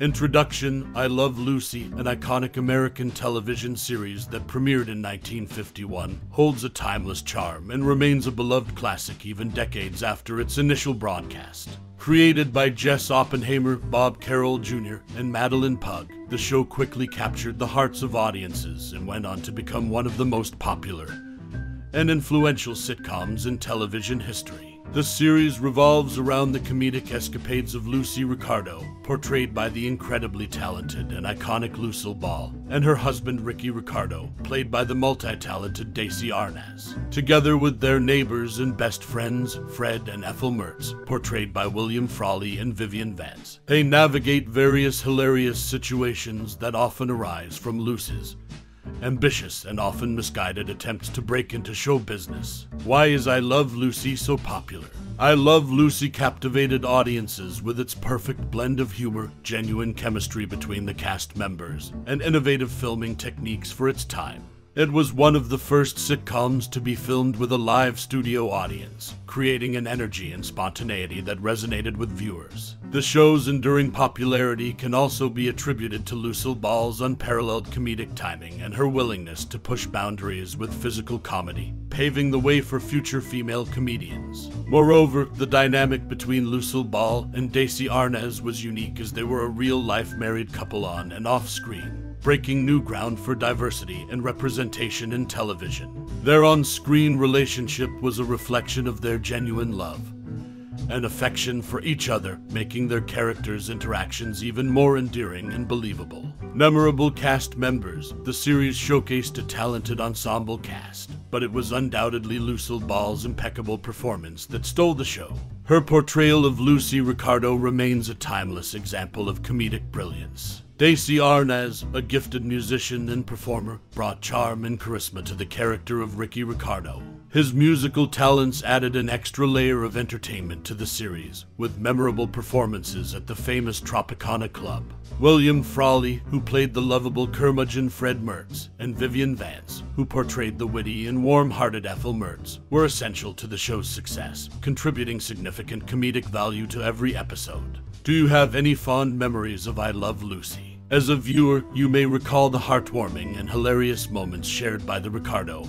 Introduction I Love Lucy, an iconic American television series that premiered in 1951, holds a timeless charm and remains a beloved classic even decades after its initial broadcast. Created by Jess Oppenheimer, Bob Carroll Jr., and Madelyn Pugh, the show quickly captured the hearts of audiences and went on to become one of the most popular and influential sitcoms in television history. The series revolves around the comedic escapades of Lucy Ricardo, portrayed by the incredibly talented and iconic Lucille Ball, and her husband Ricky Ricardo, played by the multi-talented Desi Arnaz, together with their neighbors and best friends, Fred and Ethel Mertz, portrayed by William Frawley and Vivian Vance. They navigate various hilarious situations that often arise from Lucy's ambitious and often misguided attempts to break into show business. Why is I Love Lucy so popular? I Love Lucy captivated audiences with its perfect blend of humor, genuine chemistry between the cast members, and innovative filming techniques for its time. It was one of the first sitcoms to be filmed with a live studio audience, creating an energy and spontaneity that resonated with viewers. The show's enduring popularity can also be attributed to Lucille Ball's unparalleled comedic timing and her willingness to push boundaries with physical comedy, paving the way for future female comedians. Moreover, the dynamic between Lucille Ball and Desi Arnaz was unique as they were a real-life married couple on and off screen breaking new ground for diversity and representation in television. Their on screen relationship was a reflection of their genuine love and affection for each other, making their characters' interactions even more endearing and believable. Memorable cast members, the series showcased a talented ensemble cast, but it was undoubtedly Lucille Ball's impeccable performance that stole the show. Her portrayal of Lucy Ricardo remains a timeless example of comedic brilliance. Desi Arnaz, a gifted musician and performer, brought charm and charisma to the character of Ricky Ricardo. His musical talents added an extra layer of entertainment to the series, with memorable performances at the famous Tropicana Club. William Frawley, who played the lovable curmudgeon Fred Mertz, and Vivian Vance, who portrayed the witty and warm-hearted Ethel Mertz, were essential to the show's success, contributing significant comedic value to every episode. Do you have any fond memories of I Love Lucy? As a viewer, you may recall the heartwarming and hilarious moments shared by the Ricardo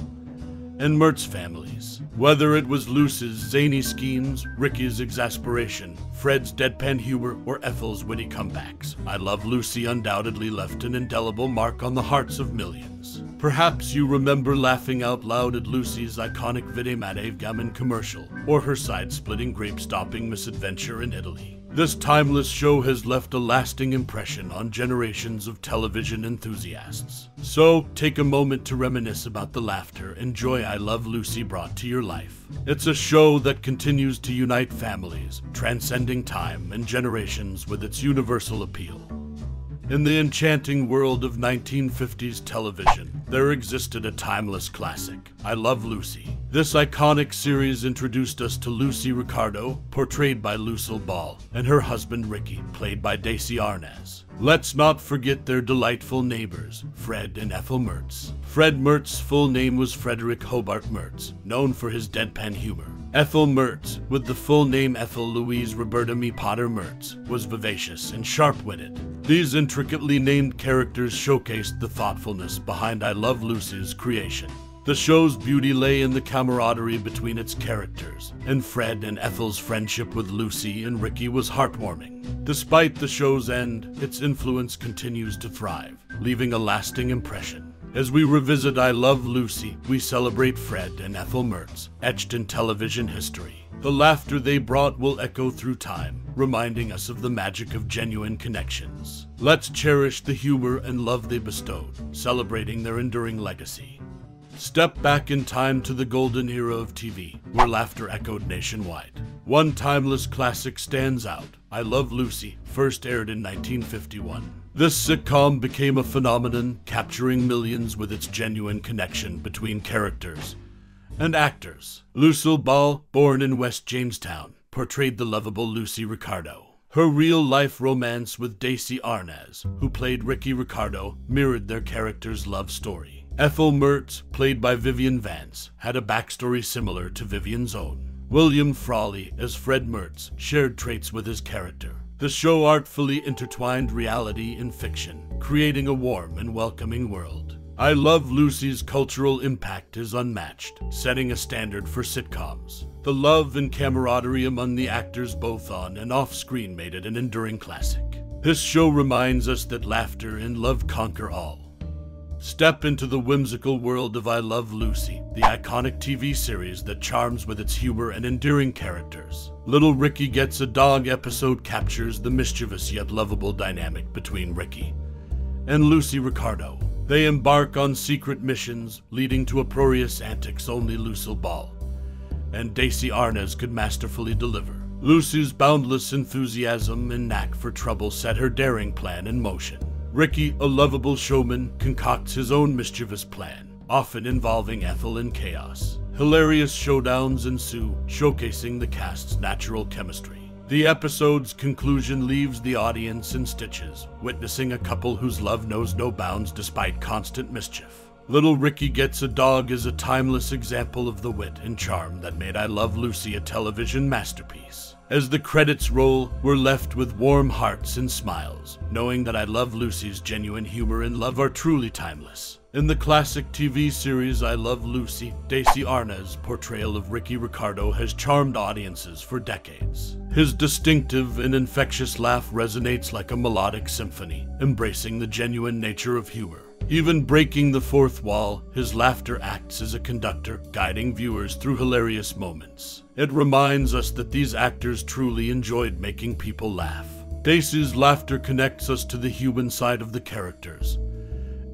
and Mertz families. Whether it was Luce's zany schemes, Ricky's exasperation, Fred's deadpan humor, or Ethel's witty comebacks, I Love Lucy undoubtedly left an indelible mark on the hearts of millions. Perhaps you remember laughing out loud at Lucy's iconic Vide Gammon commercial, or her side-splitting grape-stopping misadventure in Italy. This timeless show has left a lasting impression on generations of television enthusiasts. So, take a moment to reminisce about the laughter and joy I Love Lucy brought to your life. It's a show that continues to unite families, transcending time and generations with its universal appeal. In the enchanting world of 1950s television, there existed a timeless classic, I Love Lucy. This iconic series introduced us to Lucy Ricardo, portrayed by Lucille Ball, and her husband Ricky, played by Desi Arnaz. Let's not forget their delightful neighbors, Fred and Ethel Mertz. Fred Mertz's full name was Frederick Hobart Mertz, known for his deadpan humor. Ethel Mertz, with the full name Ethel Louise Roberta Mae Potter Mertz, was vivacious and sharp-witted. These intricately named characters showcased the thoughtfulness behind I Love Lucy's creation. The show's beauty lay in the camaraderie between its characters, and Fred and Ethel's friendship with Lucy and Ricky was heartwarming. Despite the show's end, its influence continues to thrive, leaving a lasting impression. As we revisit I Love Lucy, we celebrate Fred and Ethel Mertz, etched in television history. The laughter they brought will echo through time, reminding us of the magic of genuine connections. Let's cherish the humor and love they bestowed, celebrating their enduring legacy. Step back in time to the golden era of TV, where laughter echoed nationwide. One timeless classic stands out I Love Lucy, first aired in 1951. This sitcom became a phenomenon, capturing millions with its genuine connection between characters and actors. Lucille Ball, born in West Jamestown, portrayed the lovable Lucy Ricardo. Her real-life romance with Desi Arnaz, who played Ricky Ricardo, mirrored their character's love story. Ethel Mertz, played by Vivian Vance, had a backstory similar to Vivian's own. William Frawley, as Fred Mertz, shared traits with his character, The show artfully intertwined reality and fiction, creating a warm and welcoming world. I Love Lucy's cultural impact is unmatched, setting a standard for sitcoms. The love and camaraderie among the actors both on and off screen made it an enduring classic. This show reminds us that laughter and love conquer all. Step into the whimsical world of I Love Lucy, the iconic TV series that charms with its humor and endearing characters. Little Ricky Gets a Dog episode captures the mischievous yet lovable dynamic between Ricky and Lucy Ricardo. They embark on secret missions, leading to uproarious antics only Lucille Ball and Desi Arnaz could masterfully deliver. Lucy's boundless enthusiasm and knack for trouble set her daring plan in motion. Ricky, a lovable showman, concocts his own mischievous plan, often involving Ethel and chaos. Hilarious showdowns ensue, showcasing the cast's natural chemistry. The episode's conclusion leaves the audience in stitches, witnessing a couple whose love knows no bounds despite constant mischief. Little Ricky Gets a Dog is a timeless example of the wit and charm that made I Love Lucy a television masterpiece. As the credits roll, we're left with warm hearts and smiles, knowing that I Love Lucy's genuine humor and love are truly timeless. In the classic TV series I Love Lucy, Desi Arnaz's portrayal of Ricky Ricardo has charmed audiences for decades. His distinctive and infectious laugh resonates like a melodic symphony, embracing the genuine nature of humor. Even breaking the fourth wall, his laughter acts as a conductor, guiding viewers through hilarious moments. It reminds us that these actors truly enjoyed making people laugh. Desi's laughter connects us to the human side of the characters,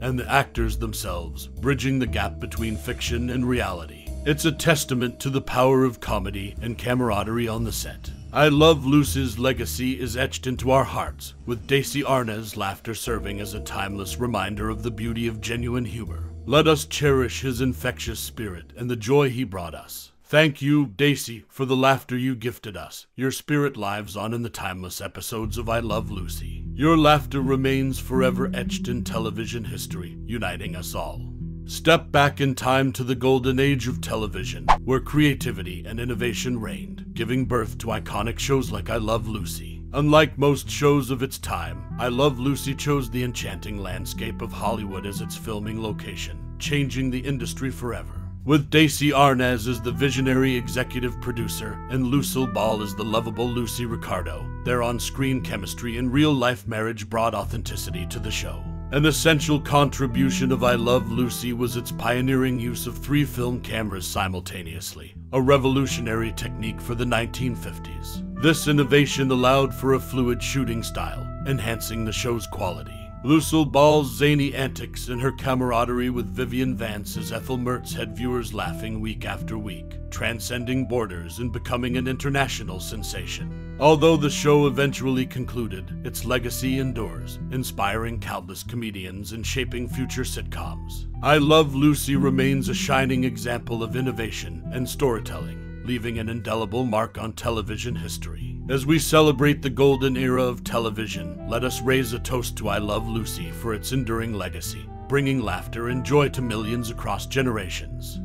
and the actors themselves, bridging the gap between fiction and reality. It's a testament to the power of comedy and camaraderie on the set. I Love Lucy's legacy is etched into our hearts, with Desi Arnaz's laughter serving as a timeless reminder of the beauty of genuine humor. Let us cherish his infectious spirit and the joy he brought us. Thank you, Desi, for the laughter you gifted us. Your spirit lives on in the timeless episodes of I Love Lucy. Your laughter remains forever etched in television history, uniting us all. Step back in time to the golden age of television, where creativity and innovation reigned, giving birth to iconic shows like I Love Lucy. Unlike most shows of its time, I Love Lucy chose the enchanting landscape of Hollywood as its filming location, changing the industry forever. With Desi Arnaz as the visionary executive producer and Lucille Ball as the lovable Lucy Ricardo, their on screen chemistry and real life marriage brought authenticity to the show. An essential contribution of I Love Lucy was its pioneering use of three film cameras simultaneously, a revolutionary technique for the 1950s. This innovation allowed for a fluid shooting style, enhancing the show's quality. Lucille Ball's zany antics and her camaraderie with Vivian Vance as Ethel Mertz had viewers laughing week after week, transcending borders and becoming an international sensation. Although the show eventually concluded, its legacy endures, inspiring countless comedians and shaping future sitcoms. I Love Lucy remains a shining example of innovation and storytelling, leaving an indelible mark on television history. As we celebrate the golden era of television, let us raise a toast to I Love Lucy for its enduring legacy, bringing laughter and joy to millions across generations.